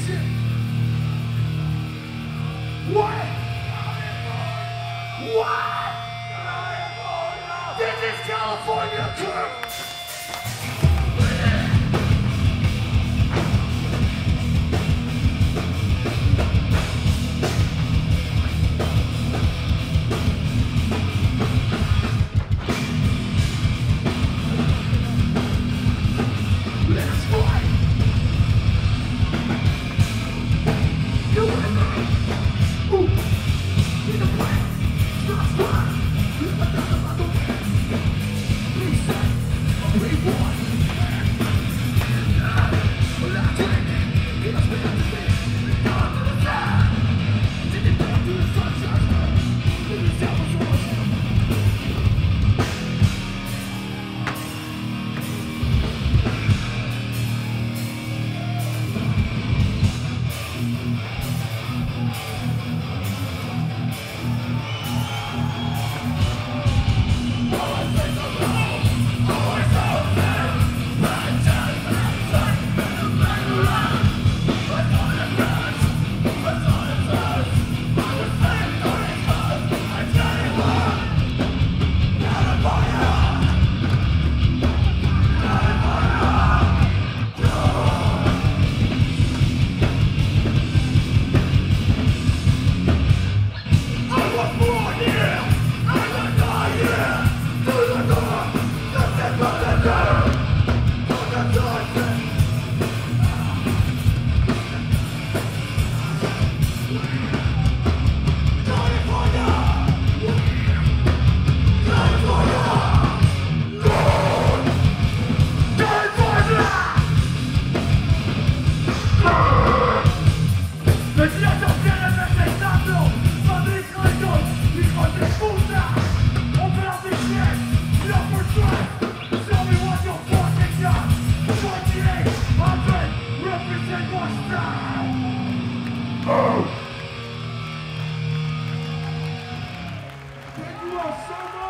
nation. What? What? This is California. Mm-hmm. y'all so much.